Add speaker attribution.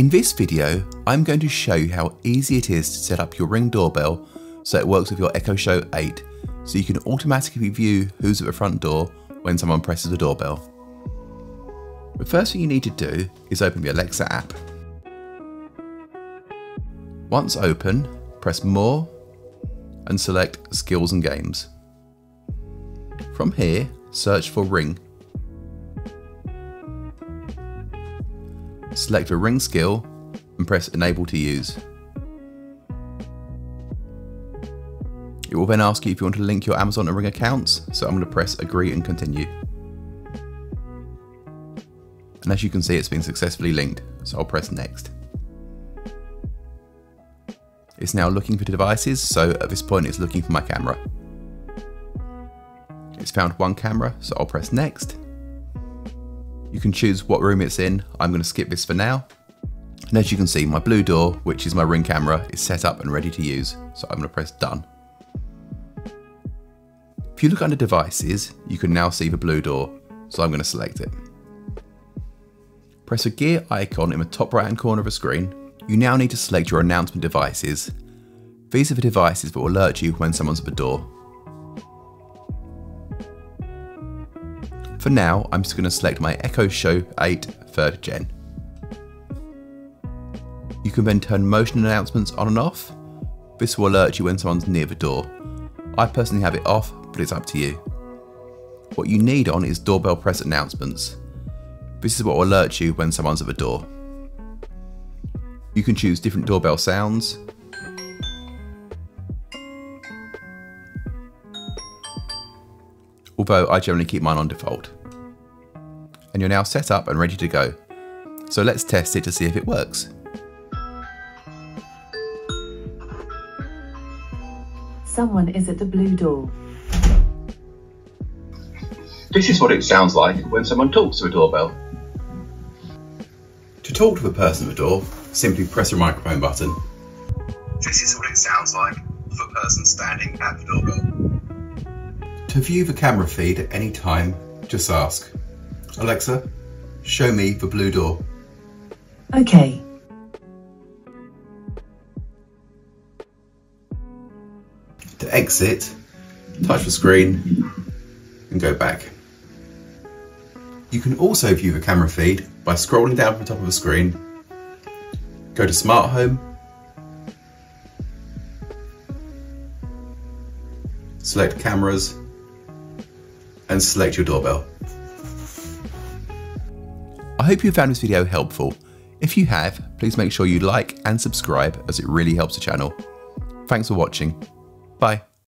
Speaker 1: In this video, I'm going to show you how easy it is to set up your Ring doorbell so it works with your Echo Show 8 so you can automatically view who's at the front door when someone presses the doorbell. The first thing you need to do is open the Alexa app. Once open, press More and select Skills and Games. From here, search for Ring. Select a Ring skill and press Enable to use. It will then ask you if you want to link your Amazon and Ring accounts, so I'm going to press Agree and Continue. And as you can see, it's been successfully linked, so I'll press Next. It's now looking for devices, so at this point it's looking for my camera. It's found one camera, so I'll press next. You can choose what room it's in. I'm going to skip this for now. And as you can see, my blue door, which is my ring camera, is set up and ready to use. So I'm going to press done. If you look under devices, you can now see the blue door. So I'm going to select it. Press the gear icon in the top right hand corner of the screen you now need to select your announcement devices. These are the devices that will alert you when someone's at the door. For now, I'm just going to select my Echo Show 8 3rd Gen. You can then turn motion announcements on and off. This will alert you when someone's near the door. I personally have it off, but it's up to you. What you need on is doorbell press announcements. This is what will alert you when someone's at the door. You can choose different doorbell sounds. Although I generally keep mine on default. And you're now set up and ready to go. So let's test it to see if it works.
Speaker 2: Someone is at the blue door.
Speaker 1: This is what it sounds like when someone talks to a doorbell. To talk to the person at the door, simply press the microphone button.
Speaker 3: This is what it sounds like for a person standing at the doorbell.
Speaker 1: To view the camera feed at any time, just ask, Alexa, show me the blue door.
Speaker 2: Okay.
Speaker 1: To exit, touch the screen and go back. You can also view the camera feed by scrolling down from the top of the screen Go to Smart Home. Select cameras and select your doorbell. I hope you found this video helpful. If you have, please make sure you like and subscribe as it really helps the channel. Thanks for watching. Bye.